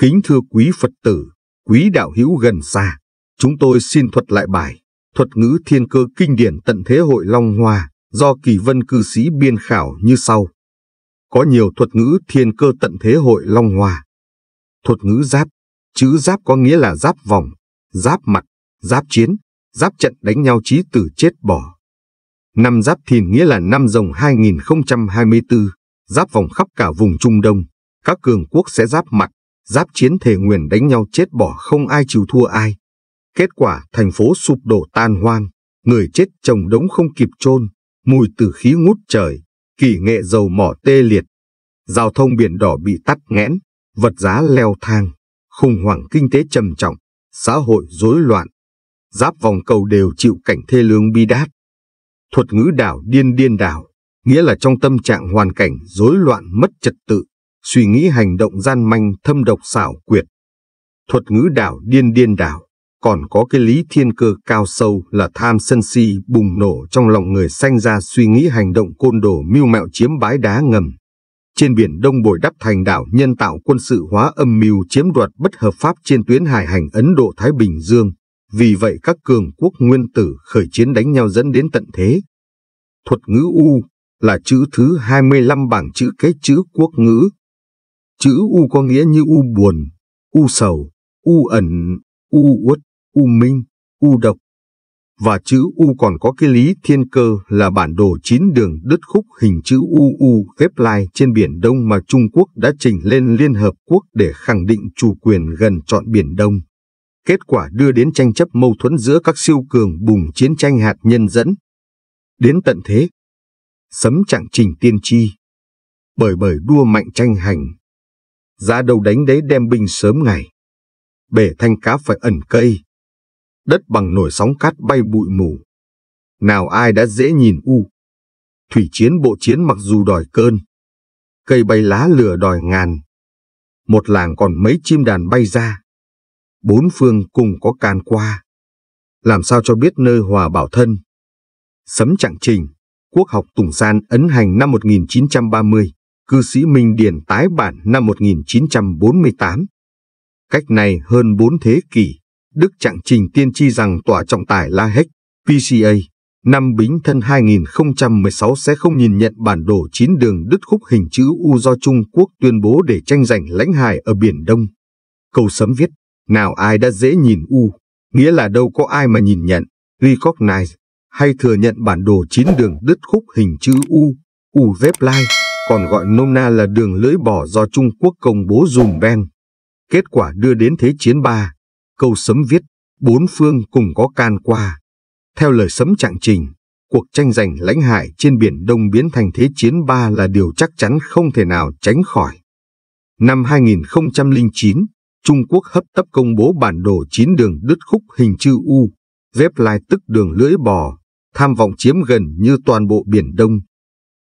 Kính thưa quý Phật tử, quý đạo hữu gần xa, chúng tôi xin thuật lại bài, thuật ngữ thiên cơ kinh điển tận thế hội Long Hoa, do kỳ vân cư sĩ biên khảo như sau. Có nhiều thuật ngữ thiên cơ tận thế hội Long Hoa. Thuật ngữ giáp, chữ giáp có nghĩa là giáp vòng, giáp mặt, giáp chiến, giáp trận đánh nhau chí tử chết bỏ. Năm giáp thìn nghĩa là năm rồng 2024, giáp vòng khắp cả vùng Trung Đông. Các cường quốc sẽ giáp mặt, giáp chiến thể nguyền đánh nhau chết bỏ không ai chịu thua ai. Kết quả thành phố sụp đổ tan hoang, người chết chồng đống không kịp chôn, mùi tử khí ngút trời, kỳ nghệ dầu mỏ tê liệt. Giao thông biển đỏ bị tắt nghẽn, vật giá leo thang, khủng hoảng kinh tế trầm trọng, xã hội rối loạn. Giáp vòng cầu đều chịu cảnh thê lương bi đát. Thuật ngữ đảo điên điên đảo, nghĩa là trong tâm trạng hoàn cảnh rối loạn mất trật tự, suy nghĩ hành động gian manh thâm độc xảo quyệt. Thuật ngữ đảo điên điên đảo, còn có cái lý thiên cơ cao sâu là tham sân si bùng nổ trong lòng người sanh ra suy nghĩ hành động côn đồ mưu mẹo chiếm bái đá ngầm. Trên biển Đông bồi đắp thành đảo nhân tạo quân sự hóa âm mưu chiếm đoạt bất hợp pháp trên tuyến hải hành Ấn Độ-Thái Bình Dương. Vì vậy các cường quốc nguyên tử khởi chiến đánh nhau dẫn đến tận thế. Thuật ngữ U là chữ thứ 25 bảng chữ cái chữ quốc ngữ. Chữ U có nghĩa như U buồn, U sầu, U ẩn, U uất, U minh, U độc. Và chữ U còn có cái lý thiên cơ là bản đồ chín đường đứt khúc hình chữ U U ghép lai trên Biển Đông mà Trung Quốc đã trình lên Liên Hợp Quốc để khẳng định chủ quyền gần trọn Biển Đông. Kết quả đưa đến tranh chấp mâu thuẫn giữa các siêu cường bùng chiến tranh hạt nhân dẫn. Đến tận thế, sấm trạng trình tiên tri. Bởi bởi đua mạnh tranh hành. Giá đầu đánh đấy đem binh sớm ngày. Bể thanh cá phải ẩn cây. Đất bằng nổi sóng cát bay bụi mù. Nào ai đã dễ nhìn u. Thủy chiến bộ chiến mặc dù đòi cơn. Cây bay lá lửa đòi ngàn. Một làng còn mấy chim đàn bay ra. Bốn phương cùng có can qua. Làm sao cho biết nơi hòa bảo thân. Sấm trạng trình Quốc học Tùng San ấn hành năm 1930, cư sĩ Minh Điển tái bản năm 1948. Cách này hơn bốn thế kỷ, Đức Trạng Trình tiên tri rằng tòa trọng tài La Hech, PCA, năm Bính Thân 2016 sẽ không nhìn nhận bản đồ chín đường đứt khúc hình chữ U do Trung Quốc tuyên bố để tranh giành lãnh hải ở Biển Đông. Câu sấm viết, nào ai đã dễ nhìn U, nghĩa là đâu có ai mà nhìn nhận, recognize, hay thừa nhận bản đồ chín đường đứt khúc hình chữ U, U vép lai, còn gọi nôm na là đường lưỡi bò do Trung Quốc công bố dùm ben. Kết quả đưa đến Thế chiến ba, câu sấm viết, bốn phương cùng có can qua. Theo lời sấm trạng trình, cuộc tranh giành lãnh hải trên Biển Đông biến thành Thế chiến ba là điều chắc chắn không thể nào tránh khỏi. Năm 2009, Trung Quốc hấp tấp công bố bản đồ chín đường đứt khúc hình chữ U, vép lai tức đường lưỡi bò, tham vọng chiếm gần như toàn bộ Biển Đông,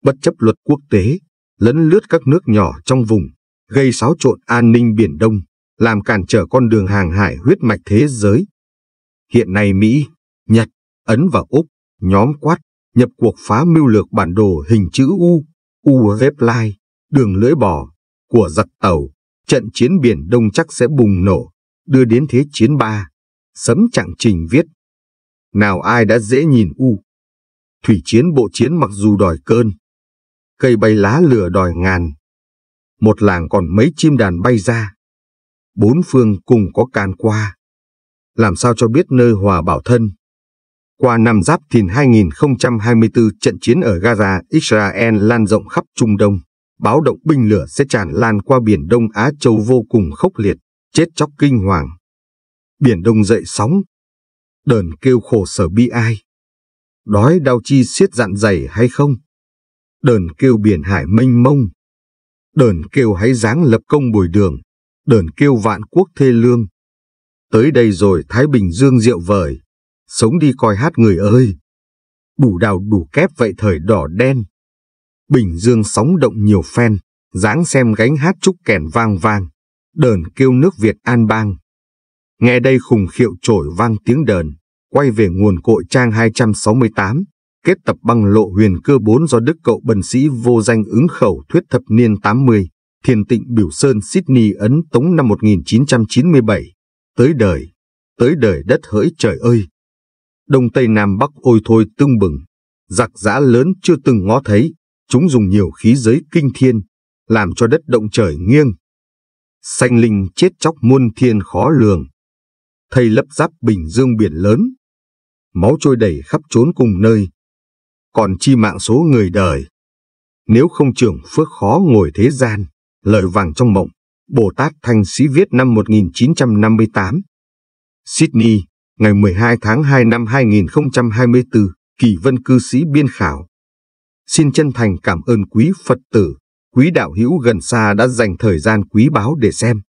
bất chấp luật quốc tế, lấn lướt các nước nhỏ trong vùng, gây xáo trộn an ninh Biển Đông, làm cản trở con đường hàng hải huyết mạch thế giới. Hiện nay Mỹ, Nhật, Ấn và Úc, nhóm quát, nhập cuộc phá mưu lược bản đồ hình chữ U, U vép lai, đường lưỡi bò, của giặc tàu, trận chiến Biển Đông chắc sẽ bùng nổ, đưa đến thế chiến ba. Sấm trạng trình viết, nào ai đã dễ nhìn u. Thủy chiến bộ chiến mặc dù đòi cơn. Cây bay lá lửa đòi ngàn. Một làng còn mấy chim đàn bay ra. Bốn phương cùng có can qua. Làm sao cho biết nơi hòa bảo thân. Qua năm giáp thìn 2024 trận chiến ở Gaza, Israel lan rộng khắp Trung Đông. Báo động binh lửa sẽ tràn lan qua Biển Đông Á Châu vô cùng khốc liệt, chết chóc kinh hoàng. Biển Đông dậy sóng, đờn kêu khổ sở bi ai. Đói đau chi siết dặn dày hay không? Đờn kêu biển hải mênh mông. Đờn kêu hãy dáng lập công bồi đường. Đờn kêu vạn quốc thê lương. Tới đây rồi Thái Bình Dương rượu vời. Sống đi coi hát người ơi. Đủ đào đủ kép vậy thời đỏ đen. Bình Dương sóng động nhiều phen. dáng xem gánh hát trúc kèn vang vang. Đờn kêu nước Việt an bang. Nghe đây khùng khiệu trổi vang tiếng đờn, quay về nguồn cội trang 268, kết tập băng lộ huyền cơ 4 do Đức Cậu Bần Sĩ vô danh ứng khẩu thuyết thập niên 80, Thiền tịnh Biểu Sơn Sydney Ấn Tống năm 1997, tới đời, tới đời đất hỡi trời ơi. Đông Tây Nam Bắc ôi thôi tưng bừng, giặc giã lớn chưa từng ngó thấy, chúng dùng nhiều khí giới kinh thiên, làm cho đất động trời nghiêng. Sanh linh chết chóc muôn thiên khó lường. Thầy lấp giáp bình dương biển lớn. Máu trôi đầy khắp trốn cùng nơi. Còn chi mạng số người đời. Nếu không trưởng phước khó ngồi thế gian, lợi vàng trong mộng, Bồ Tát Thanh Sĩ viết năm 1958. Sydney, ngày 12 tháng 2 năm 2024, Kỳ Vân cư sĩ biên khảo. Xin chân thành cảm ơn quý Phật tử, quý đạo hữu gần xa đã dành thời gian quý báu để xem.